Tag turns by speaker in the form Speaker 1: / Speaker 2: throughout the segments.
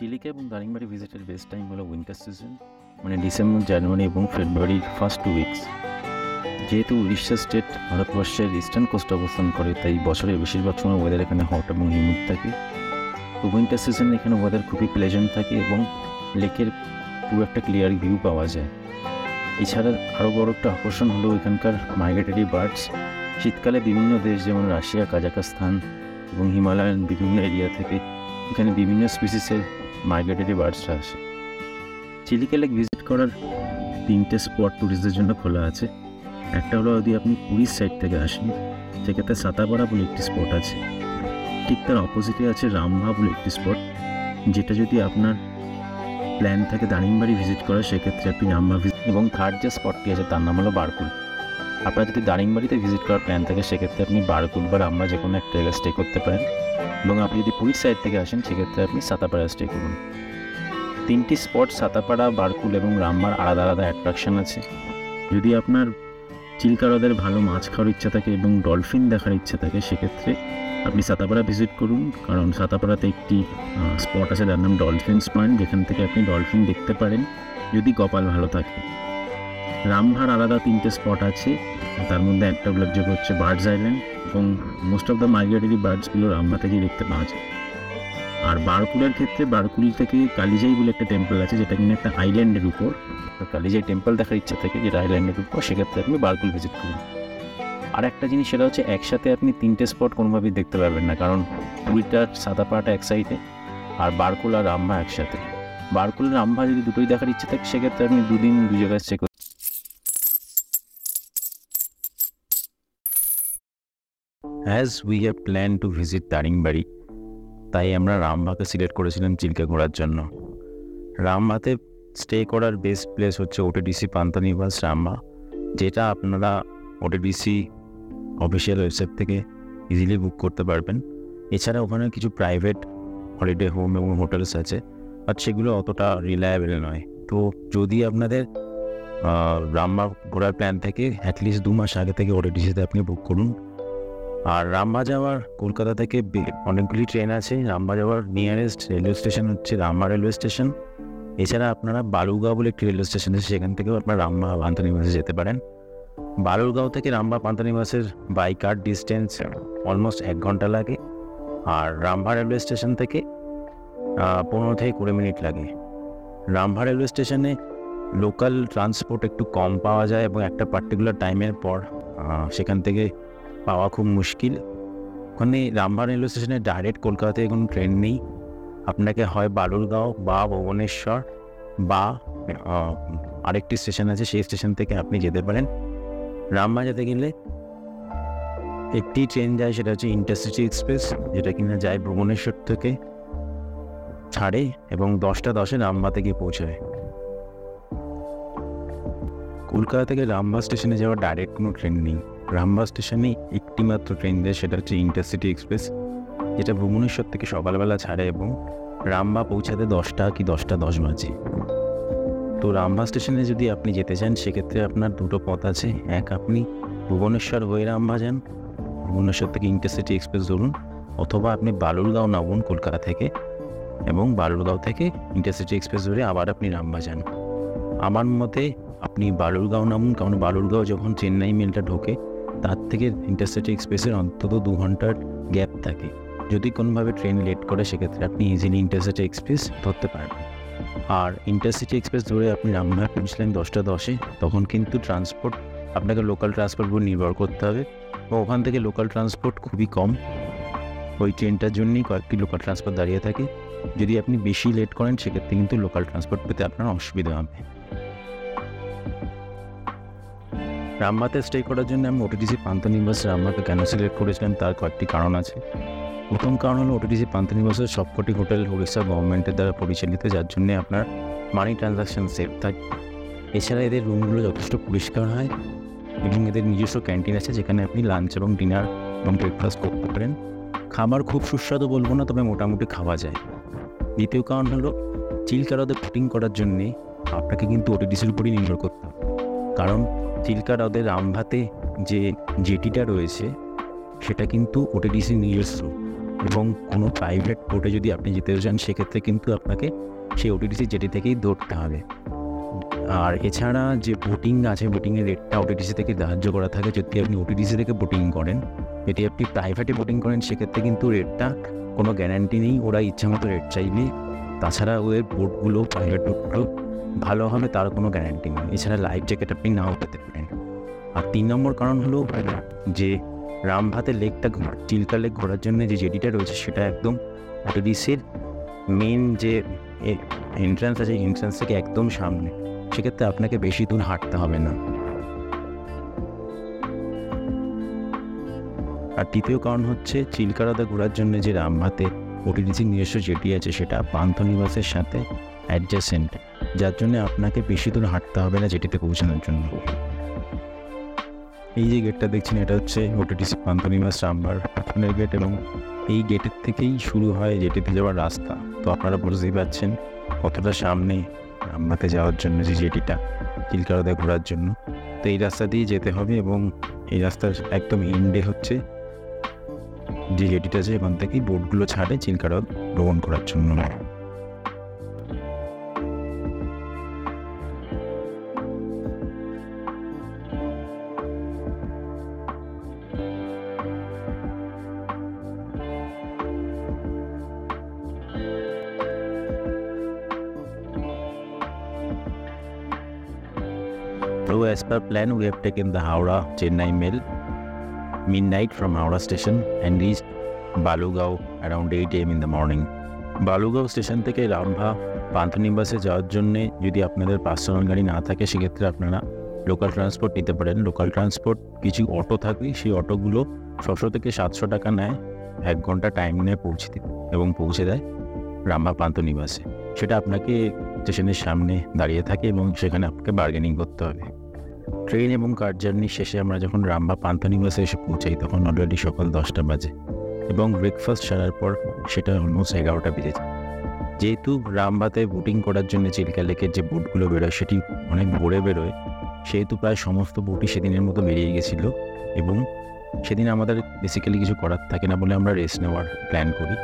Speaker 1: চিলিকা এবং দারিংবাড়ি ভিজিটের best time হলো উইন্টার সিজন মানে ডিসেম্বর, জানুয়ারি এবং ফেব্রুয়ারির ফার্স্ট টু উইকস। যেহেতু উড়িষ্যা স্টেট ভারতবর্ষের ইস্টার্ন কোস্টে অবস্থান করে, তাই বছরের বেশিরভাগ সময় ওয়েদার এখানে হট এবং হিউমিড থাকে। তো উইন্টার সিজনে এখানে ওয়েদার খুবই প্লেজেন্ট থাকে এবং লেকের পুরো একটা ক্লিয়ার ভিউ পাওয়া যায়। এছাড়া আরও বড় একটা আকর্ষণ হলো এখানকার মাইগ্রেটরি বার্ডস শীতকালে বিভিন্ন দেশ, যেমন রাশিয়া কাজাকস্তান এবং হিমালয়ান বিভিন্ন এরিয়া থেকে এখানে বিভিন্ন স্পিসিসের মাইগ্রেটরি বার্ডসরা আসে। চিলিকা লেক ভিজিট করার তিনটে স্পট ট্যুরিস্টদের জন্য খোলা আছে। একটা হলো যদি আপনি পুরীর সাইড থেকে আসেন, সেক্ষেত্রে সাতাপাড়া বলে একটি স্পট আছে। ঠিক তার অপোজিটে আছে রামভা বলে একটি স্পট যেটা যদি আপনার প্ল্যান থাকে দারিংবাড়ি ভিজিট করা, সেক্ষেত্রে আপনি রামভা ভিজিট এবং থার্ড যে স্পটটি আছে, তার নাম হলো বারকুল। আপনার যদি দারিংবাড়িতে ভিজিট করার প্ল্যান থাকে, সেক্ষেত্রে আপনি বারকুল বা রামভা যে কোনো একটা জায়গায় স্টে করতে পারেন। এবং আপনি যদি পুরীর সাইড থেকে আসেন, সেক্ষেত্রে আপনি সাতাপাড়া স্টে করুন। তিনটি স্পট সাতাপাড়া বারকুল এবং রামবার আলাদা আলাদা অ্যাট্রাকশন আছে। যদি আপনার চিল্কা হ্রদের ভালো মাছ খাওয়ার ইচ্ছা থাকে এবং ডলফিন দেখার ইচ্ছা থাকে, সেক্ষেত্রে আপনি সাতাপাড়া ভিজিট করুন। কারণ সাতাপাড়াতে একটি স্পট আছে, যার নাম ডলফিনস পয়েন্ট যেখান থেকে আপনি ডলফিন দেখতে পারেন। যদি কপাল ভালো থাকে। রামভার আলাদা তিনটে স্পট আছে। তার মধ্যে একটা উল্লেখযোগ্য হচ্ছে বার্ডস আইল্যান্ড এবং মোস্ট অফ দ্য মাইগ্রেটরি বার্ডসগুলো রামভা থেকেই দেখতে পাওয়া যায়। আর বারকুলের ক্ষেত্রে বারকুল থেকে কালিজাই বলে একটা টেম্পল আছে, যেটা কিনা একটা আইল্যান্ডের উপর। কালিজাই টেম্পল দেখার ইচ্ছা থাকে যেটা আইল্যান্ডের উপর, সেক্ষেত্রে আপনি বারকুল ভিজিট করুন। আর একটা জিনিস সেটা হচ্ছে একসাথে আপনি তিনটে স্পট কোনোভাবেই দেখতে পারবেন না, কারণ পুরীটার সাদাপাড়াটা এক সাইডে আর বারকুল আর রামভা একসাথে। বারকুল রামভা যদি দুটোই দেখার ইচ্ছে থাকে, সেক্ষেত্রে আপনি দুদিন দু জায়গায় check as we have plan to visit Daringbadi তাই আমরা রামভাকে সিলেক্ট করেছিলাম চিল্কা ঘোরার জন্য। রামভাতে স্টে করার বেস্ট প্লেস হচ্ছে ওটিডিসি পান্তানিবাস রামভা যেটা আপনারা ওটিডিসি অফিসিয়াল ওয়েবসাইট থেকে ইজিলি বুক করতে পারবেন। এছাড়া ওখানে কিছু প্রাইভেট হলিডে হোম এবং হোটেলস আছে বাট সেগুলো অতটা রিলায়েবল নয়। তো যদি আপনাদের রামভা ঘোরার প্ল্যান থেকে অ্যাটলিস্ট দু মাস আগে থেকে ওটিডিসিতে আপনি বুক করুন আর রামবা যাওয়ার কলকাতা থেকে অনেকগুলি ট্রেন আছে। রামবা যাওয়ার নিয়ারেস্ট রেলওয়ে স্টেশন হচ্ছে রামবা রেলওয়ে স্টেশন এছাড়া আপনারা বালুরগাঁও বলে একটি রেলওয়ে স্টেশন আছে, সেখান থেকেও আপনারা রামবা পান্তানিবাসে যেতে পারেন। বালুরগাঁও থেকে রামবা পান্তানিবাসের বাই কার ডিস্টেন্স অলমোস্ট এক ঘণ্টা লাগে। আর রামভা রেলওয়ে স্টেশন থেকে পনেরো থেকে কুড়ি মিনিট লাগে। রামভা রেলওয়ে স্টেশনে লোকাল ট্রান্সপোর্ট একটু কম পাওয়া যায় এবং একটা পার্টিকুলার টাইমের পর সেখান থেকে পাওয়া খুব মুশকিল। ওখানে রামবা রেলওয়ে স্টেশনে ডাইরেক্ট কলকাতা থেকে কোনো ট্রেন নেই। আপনাকে হয় বালুরগাঁও বা ভুবনেশ্বর বা আরেকটি স্টেশন আছে, সেই স্টেশন থেকে আপনি যেতে পারেন। রামবা যেতে গেলে একটি ট্রেন যায়, সেটা হচ্ছে ইন্টারসিটি এক্সপ্রেস যেটা কিনা যায় ভুবনেশ্বর থেকে ছাড়ে এবং দশটা দশে রামবা থেকে পৌঁছায়। কলকাতা থেকে রামবা স্টেশনে যাওয়ার ডাইরেক্ট কোনো ট্রেন নেই। রামবা স্টেশনে একটি মাত্র ট্রেন দেয়, সেটা হচ্ছে ইন্টারসিটি এক্সপ্রেস, যেটা ভুবনেশ্বর থেকে সকালবেলা ছাড়ে এবং রামবা পৌঁছাতে দশটা কি দশটা দশ বাজে। তো রামবা স্টেশনে যদি আপনি যেতে চান, সেক্ষেত্রে আপনার দুটো পথ আছে। এক, আপনি ভুবনেশ্বর হয়ে রামবা যান, ভুবনেশ্বর থেকে ইন্টারসিটি এক্সপ্রেস ধরুন, অথবা আপনি বালুরগাঁও নামুন কলকাতা থেকে এবং বালুরগাঁও থেকে ইন্টারসিটি এক্সপ্রেস ধরে আবার আপনি রামবা যান। আমার মতে আপনি বালুরগাঁও নামুন, কারণ বালুরগাঁও যখন চেন্নাই মেলটা ঢোকে তার থেকে ইন্টারসিটি এক্সপ্রেসের অন্তত দু ঘণ্টার গ্যাপ থাকে। যদি কোনোভাবে ট্রেন লেট করে, সেক্ষেত্রে আপনি ইজিলি ইন্টারসিটি এক্সপ্রেস ধরতে পারবেন। আর ইন্টারসিটি এক্সপ্রেস ধরে আপনি রামনাথ পৌঁছলেন দশটা দশে, তখন কিন্তু ট্রান্সপোর্ট আপনাকে লোকাল ট্রান্সপোর্ট উপর নির্ভর করতে হবে। এবং ওখান থেকে লোকাল ট্রান্সপোর্ট খুবই কম। ওই ট্রেনটার জন্যই কয়েকটি লোকাল ট্রান্সপোর্ট দাঁড়িয়ে থাকে। যদি আপনি বেশি লেট করেন, সেক্ষেত্রে কিন্তু লোকাল ট্রান্সপোর্ট পেতে আপনার অসুবিধা হবে। রামবাতে স্টে করার জন্য আমি ওটিডিসি পান্তানিবাস রামবাকে কেন সিলেক্ট করেছিলাম তার কয়েকটি কারণ আছে। প্রথম কারণ হলো ওটিডিসি পান্তানিবাসের সবকটি হোটেল উড়িষ্যা গভর্নমেন্টের দ্বারা পরিচালিত, যার জন্য আপনার মানি ট্রানজাকশন সেফ থাকে। এছাড়া এদের রুমগুলো যথেষ্ট পরিষ্কার হয় এবং এদের নিজস্ব ক্যান্টিন আছে যেখানে আপনি লাঞ্চ এবং ডিনার এবং ব্রেকফাস্ট করতে পারেন। খাবার খুব সুস্বাদু বলব না, তবে মোটামুটি খাওয়া যায়। দ্বিতীয় কারণ হলো চিল্কা হ্রদে পুটিং করার জন্যে আপনাকে কিন্তু ওটিডিসির উপরই নির্ভর করতে হবে। কারণ চিল্কা হ্রদের রামভাতে যে জেটিটা রয়েছে, সেটা কিন্তু ওটিডিসি নিজস্ব এবং কোনো প্রাইভেট বোটে যদি আপনি যেতে চান, সেক্ষেত্রে কিন্তু আপনাকে সেই ওটিডিসি জেটি থেকেই ধরতে হবে। আর এছাড়া যে বোটিং আছে বোটিংয়ের রেটটা ওটিডিসি থেকে ধার্য করা থাকে, যদি আপনি ওটিডিসি থেকে বোটিং করেন, যদি আপনি প্রাইভেটে বোটিং করেন, সেক্ষেত্রে কিন্তু রেটটা কোনো গ্যারান্টি নেই। ওরা ইচ্ছা মতো রেট চাইবে। তাছাড়া ওদের বোটগুলো প্রাইভেট বোটগুলো ভালো হবে, তার কোনো গ্যারান্টি নেই। এছাড়া লাইফ জ্যাকেট আপনি নাও পেতে পারেন। আর তিন নম্বর কারণ হলো যে রামভাতে লেকটা চিল্কা লেক ঘোরার জন্য যে জেডিটা রয়েছে, সেটা একদম ওটিডিসির মেন যে এন্ট্রান্স আছে এন্ট্রান্স থেকে একদম সামনে। সেক্ষেত্রে আপনাকে বেশি দূর হাঁটতে হবে না। আর তৃতীয় কারণ হচ্ছে চিলকারাদা ঘোরার জন্য যে রামভাতে ওটিডিসি নিজস্ব জেটি আছে, সেটা পান্থনিবাসের সাথে অ্যাডজাসেন্ট যার জন্য আপনাকে বেশি দূর হাঁটতে হবে না জেটিতে পৌঁছানোর জন্য। এই যে গেটটা দেখছেন, এটা হচ্ছে ওটিডিসি পান্থনিবাস রামবার পেছনের গেট এবং এই গেটের থেকেই শুরু হয় জেটিতে যাওয়ার রাস্তা। তো আপনারা বুঝতেই পারছেন কতটা সামনে রামবাতে যাওয়ার জন্য যে জেটিটা চিলকারাদা ঘোরার জন্য। তো এই রাস্তা দিয়ে যেতে হবে এবং এই রাস্তার একদম এন্ডে হচ্ছে যে জেটিটা আছে, এখান থেকেই বোটগুলো ছাড়ে চিলকারদ ভ্রমণ করার জন্য। So as per plan, we have taken the Howrah Chennai mail. Midnight from Howrah station and reached Balugao around 8 am in the morning. Balugaon station থেকে রামভা পান্থনিবাসে যাওয়ার জন্য যদি আপনাদের পার্সোনাল গাড়ি না থাকে সেক্ষেত্রে আপনারা লোকাল ট্রান্সপোর্ট নিতে পারেন লোকাল ট্রান্সপোর্ট কিছু অটো থাকে সেই অটোগুলো ছশো থেকে সাতশো টাকা নেয় এক ঘণ্টা টাইম নিয়ে পৌঁছে দিতে এবং পৌঁছে দেয় রামভা পান্থনিবাসে সেটা আপনাকে স্টেশনের সামনে দাঁড়িয়ে থাকে এবং সেখানে আপনাকে বার্গেনিং করতে হবে। ট্রেন এবং কার জার্নি শেষে আমরা যখন রামবা পান্থনিবাসে এসে পৌঁছাই, তখন অলরেডি সকাল দশটা বাজে এবং ব্রেকফাস্ট সারার পর সেটা অলমোস্ট এগারোটা বেজে যায়। যেহেতু রামবাতে বোটিং করার জন্য চিল্কা লেকের যে বোটগুলো বেরোয়, সেটি অনেক ভোরে বেরোয়, সেহেতু প্রায় সমস্ত বোটই সেদিনের মতো বেরিয়ে গেছিল এবং সেদিন আমাদের বেসিক্যালি কিছু করার থাকে না বলে আমরা রেস্ট নেওয়ার প্ল্যান করি।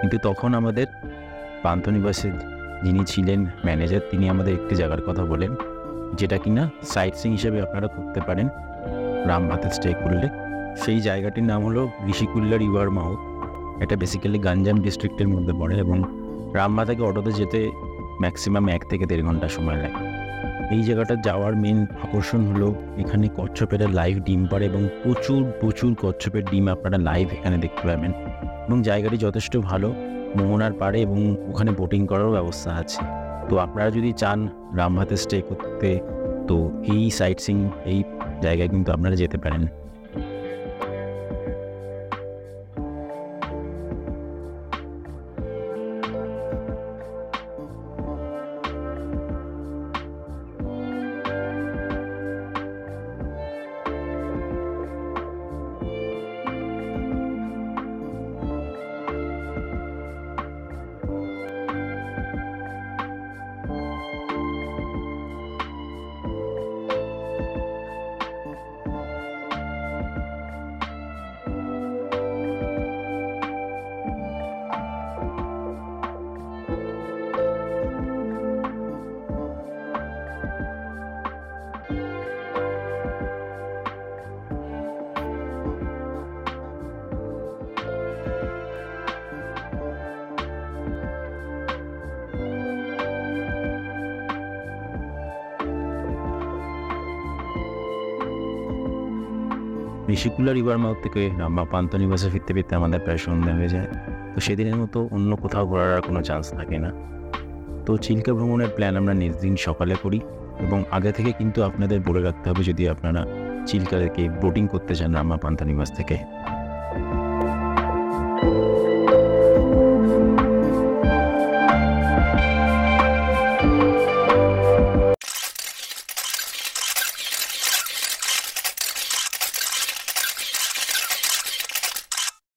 Speaker 1: কিন্তু তখন আমাদের পান্থনিবাসের যিনি ছিলেন ম্যানেজার তিনি আমাদের একটি জায়গার কথা বলেন যেটা কিনা সাইট সিং হিসেবে আপনারা করতে পারেন। রামভাতে স্টে করলে। সেই জায়গাটির নাম হলো ঋষিকুল্লা রিভার মাউথ এটা বেসিক্যালি গাঞ্জাম ডিস্ট্রিক্টের মধ্যে পড়ে এবং রামভা থেকে অটোতে যেতে ম্যাক্সিমাম এক থেকে দেড় ঘণ্টা সময় লাগে। এই জায়গাটা যাওয়ার মেন আকর্ষণ হলো এখানে কচ্ছপের লাইভ ডিম পাড়ে এবং প্রচুর প্রচুর কচ্ছপের ডিম আপনারা লাইভ এখানে দেখতে পাবেন। এবং জায়গাটি যথেষ্ট ভালো, মোহনার পাড়ে এবং ওখানে বোটিং করারও ব্যবস্থা আছে। তো আপনারা যদি চান রামভাতে স্টে করতে, তো এই সাইট সিং এই জায়গায় কিন্তু আপনারা যেতে পারেন। ঋষিকুল্লা রিভার মাউথ থেকে রাম্বা পান্তনিবাসে ফিরতে ফিরতে আমাদের প্রায় সন্ধ্যা হয়ে যায়। তো সেদিনের মতো অন্য কোথাও ঘোরার আর কোনো চান্স থাকে না। তো চিল্কা ভ্রমণের প্ল্যান আমরা নিজ দিন সকালে করি এবং আগে থেকে কিন্তু আপনাদের বলে রাখতে হবে যদি আপনারা চিল্কাকে বোটিং করতে চান রামা পান্তানিবাস থেকে।